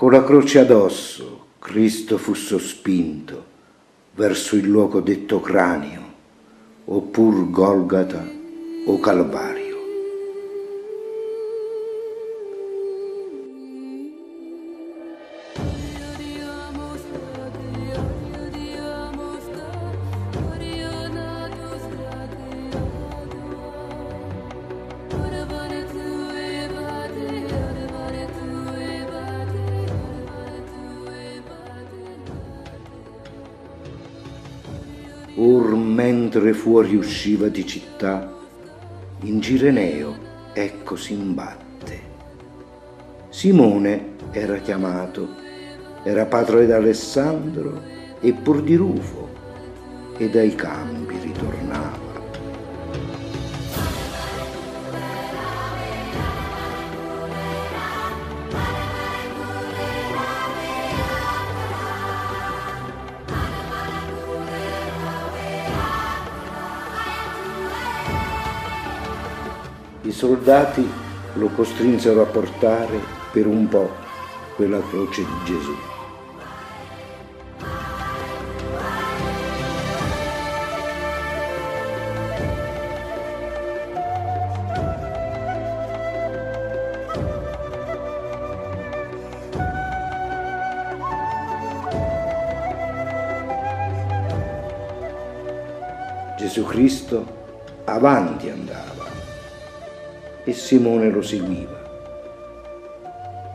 Con la croce addosso, Cristo fu sospinto verso il luogo detto cranio, oppur Golgata o Calvario. Or mentre fuori usciva di città, in Gireneo ecco s'imbatte. Simone era chiamato, era padre d'Alessandro e pur di Rufo, e dai campi ritornava. I soldati lo costrinsero a portare per un po' quella croce di Gesù. Gesù Cristo avanti andava e Simone lo seguiva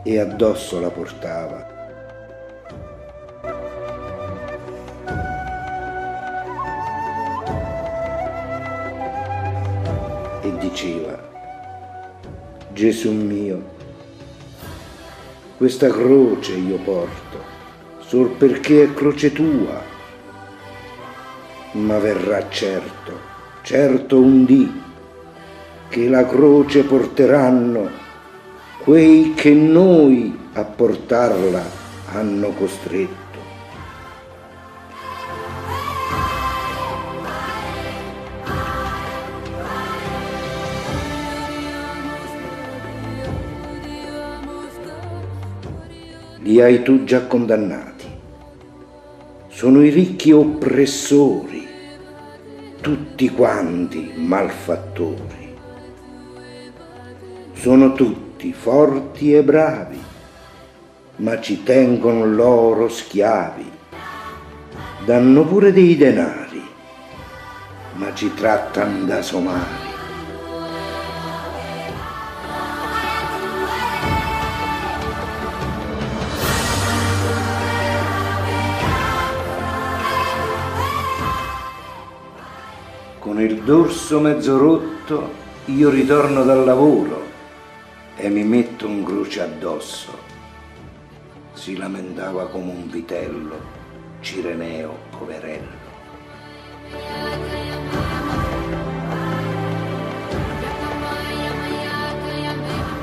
e addosso la portava. E diceva, Gesù mio, questa croce io porto, sol perché è croce tua, ma verrà certo, certo un dì che la croce porteranno quei che noi a portarla hanno costretto. Li hai tu già condannati. Sono i ricchi oppressori, tutti quanti malfattori sono tutti forti e bravi, ma ci tengono loro schiavi. Danno pure dei denari, ma ci trattano da somari. Con il dorso mezzo rotto io ritorno dal lavoro e mi metto un croce addosso. Si lamentava come un vitello, Cireneo, poverello.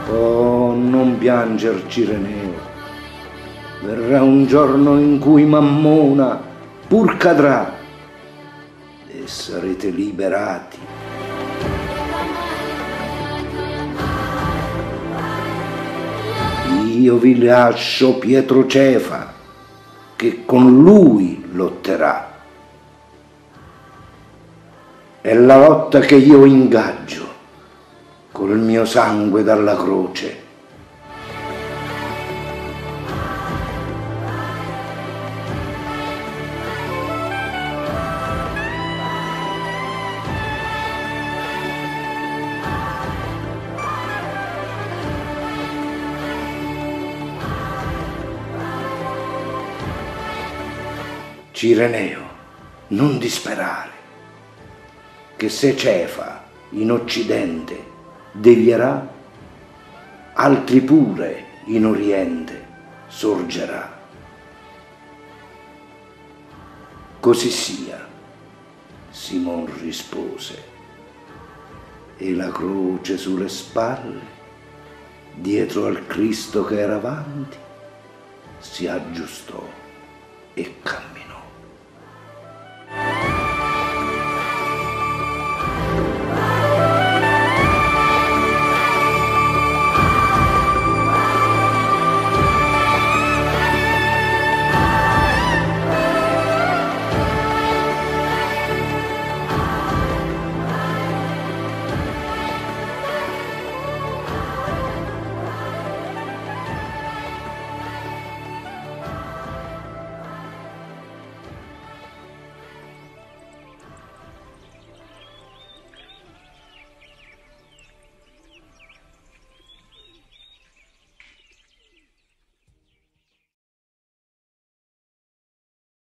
Oh, non pianger Cireneo, verrà un giorno in cui Mammona pur cadrà e sarete liberati. Io vi lascio Pietro Cefa, che con lui lotterà. È la lotta che io ingaggio col mio sangue dalla croce Cireneo, non disperare, che se Cefa in Occidente devierà, altri pure in Oriente sorgerà. Così sia, Simon rispose, e la croce sulle spalle, dietro al Cristo che era avanti, si aggiustò e cambiò.